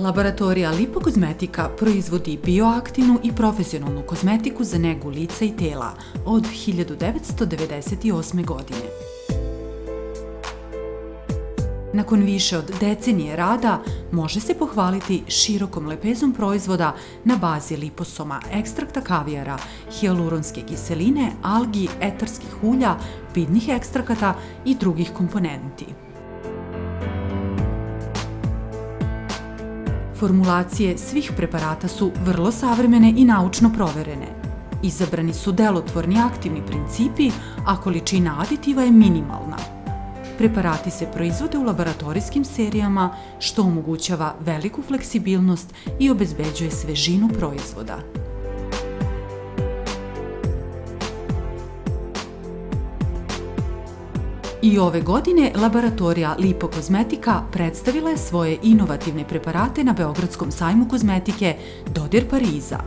Laboratorija Lipokozmetika proizvodi bioaktivnu i profesionalnu kozmetiku za negu lica i tela od 1998. godine. Nakon više od decenije rada može se pohvaliti širokom lepezom proizvoda na bazi liposoma, ekstrakta kavijara, hialuronske kiseline, algi, etarskih ulja, bidnih ekstrakata i drugih komponenti. Formulacije svih preparata su vrlo savremene i naučno proverene. Izabrani su delotvorni aktivni principi, a količina aditiva je minimalna. Preparati se proizvode u laboratorijskim serijama, što omogućava veliku fleksibilnost i obezbeđuje svežinu proizvoda. I ove godine laboratorija Lipo Kozmetika predstavila je svoje inovativne preparate na Beogradskom sajmu kozmetike Dodir Pariza.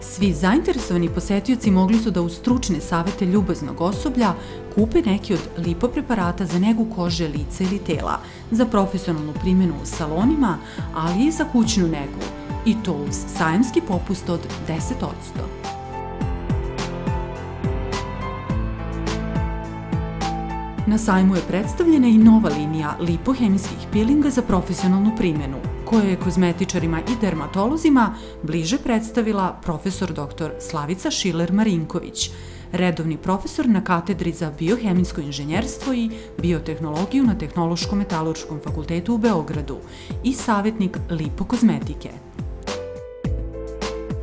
Svi zainteresovani posetioci mogli su da uz stručne savete ljubaznog osoblja kupe neki od lipo preparata za negu kože, lica ili tela, za profesionalnu primjenu u salonima, ali i za kućnu negu, i to uz sajamski popust od 10%. Na sajmu je predstavljena i nova linija lipohemijskih pilinga za profesionalnu primjenu, koje je kozmetičarima i dermatolozima bliže predstavila profesor dr. Slavica Šiler-Marinković, redovni profesor na katedri za biohemijsko inženjerstvo i biotehnologiju na Tehnološko-metalorskom fakultetu u Beogradu i savjetnik lipokozmetike.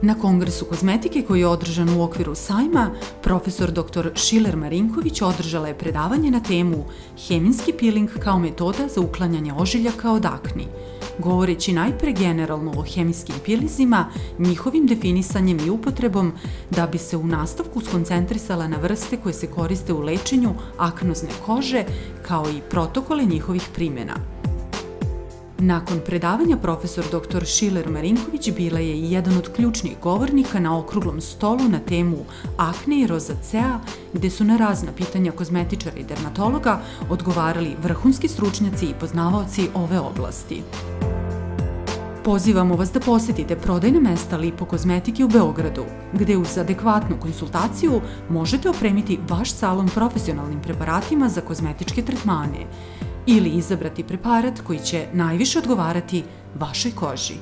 Na Kongresu kozmetike koji je održan u okviru sajma, profesor dr. Šiler Marinković održala je predavanje na temu Hemijski piling kao metoda za uklanjanje ožiljaka od akni, govoreći najpre generalno o hemijskim pilizima, njihovim definisanjem i upotrebom, da bi se u nastavku skoncentrisala na vrste koje se koriste u lečenju aknozne kože, kao i protokole njihovih primjena. Nakon predavanja profesor dr. Šiler Marinković bila je jedan od ključnih govornika na okruglom stolu na temu akne i rozacea, gde su na razna pitanja kozmetičara i dermatologa odgovarali vrhunski stručnjaci i poznavaoci ove oblasti. Pozivamo vas da posetite prodajne mesta Lipo kozmetike u Beogradu, gde uz adekvatnu konsultaciju možete opremiti vaš salon profesionalnim preparatima za kozmetičke tretmane, ili izabrati preparat koji će najviše odgovarati vašoj koži.